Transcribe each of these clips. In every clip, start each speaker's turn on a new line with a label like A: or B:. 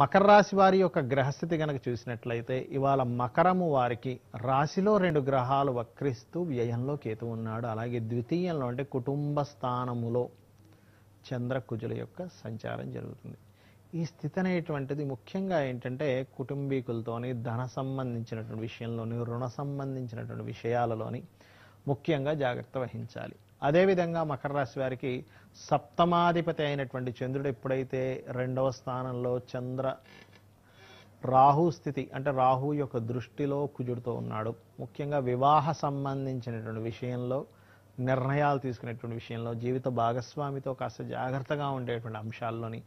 A: మకర రాశి వారి యొక్క గ్రహస్థితి కనుక చూసినట్లయితే ఇవాళ మకరము వారికి రాశిలో రెండు గ్రహాలు వక్రిస్తూ వ్యయంలో కేతు ఉన్నాడు. అలాగే ద్వితీయంలో అంటే కుటుంబ స్థానములో చంద్రకుజుల యొక్క సంచారం జరుగుతుంది. ఈ స్థితి అనేటువంటిది ముఖ్యంగా ఏంటంటే కుటుంబీకులతోని ధన సంబంధించినటువంటి విషయంలోని రుణ సంబంధించినటువంటి విషయాలలోని ముఖ్యంగా జాగ్రత్త వహించాలి. అదేవిధంగా మకర రాశి వారికి సప్తమాధిపతి అయినటువంటి చంద్రుడు ఎప్పుడైతే రెండవ స్థానంలో చంద్ర రాహు స్థితి అంటే రాహు యొక్క దృష్టిలో కుజుడుతో ఉన్నాడు. ముఖ్యంగా వివాహ సంబంధించినటువంటి విషయంలో నిర్ణయాలు తీసుకునేటువంటి విషయంలో జీవిత భాగస్వామితో కాస్త జాగ్రత్తగా ఉండేటువంటి అంశాల్లోని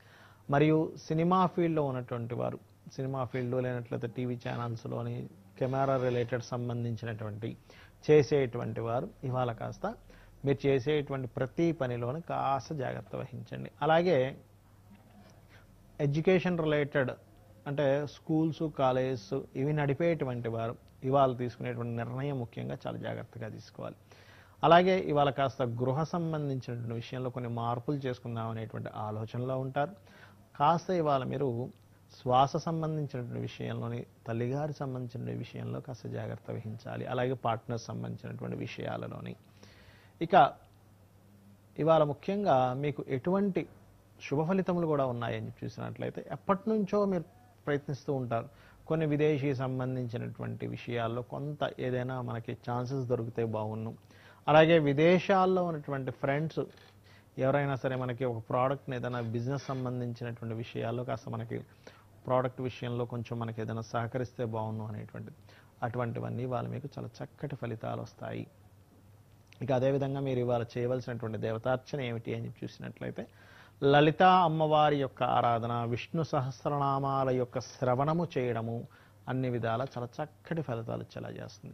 A: మరియు సినిమా ఫీల్డ్లో ఉన్నటువంటి వారు సినిమా ఫీల్డ్లో లేనట్లయితే టీవీ ఛానల్స్లోని కెమెరా రిలేటెడ్ సంబంధించినటువంటి చేసేటువంటి వారు ఇవాళ కాస్త మీరు చేసేటువంటి ప్రతి పనిలోనూ కాస్త జాగ్రత్త వహించండి. అలాగే ఎడ్యుకేషన్ రిలేటెడ్ అంటే స్కూల్స్ కాలేజెస్ ఇవి నడిపేటువంటి వారు ఇవాళ తీసుకునేటువంటి నిర్ణయం ముఖ్యంగా చాలా జాగ్రత్తగా తీసుకోవాలి. అలాగే ఇవాళ కాస్త గృహ సంబంధించినటువంటి విషయంలో కొన్ని మార్పులు చేసుకుందాం అనేటువంటి ఆలోచనలో ఉంటారు. కాస్త ఇవాళ మీరు శ్వాస సంబంధించినటువంటి విషయంలోని తల్లిగారి సంబంధించిన విషయంలో కాస్త జాగ్రత్త వహించాలి. అలాగే పార్ట్నర్ సంబంధించినటువంటి విషయాలలోని. ఇక ఇవాళ ముఖ్యంగా మీకు ఎటువంటి శుభ ఫలితములు కూడా ఉన్నాయని చూసినట్లయితే ఎప్పటి నుంచో మీరు ప్రయత్నిస్తూ ఉంటారు. కొన్ని విదేశీ సంబంధించినటువంటి విషయాల్లో కొంత ఏదైనా మనకి ఛాన్సెస్ దొరికితే బాగున్ను అలాగే విదేశాల్లో ఉన్నటువంటి ఫ్రెండ్స్ ఎవరైనా సరే మనకి ఒక ప్రోడక్ట్ని ఏదైనా బిజినెస్ సంబంధించినటువంటి విషయాల్లో కాస్త మనకి ప్రోడక్ట్ విషయంలో కొంచెం మనకి ఏదైనా సహకరిస్తే బాగున్ను అనేటువంటిది. అటువంటివన్నీ వాళ్ళు మీకు చాలా చక్కటి ఫలితాలు వస్తాయి. ఇక అదేవిధంగా మీరు ఇవాళ చేయవలసినటువంటి దేవతార్చన ఏమిటి అని చూసినట్లయితే లలితా అమ్మవారి యొక్క ఆరాధన విష్ణు సహస్రనామాల యొక్క శ్రవణము చేయడము అన్ని విధాల చాలా చక్కటి ఫలితాలు ఇచ్చేలా చేస్తుంది.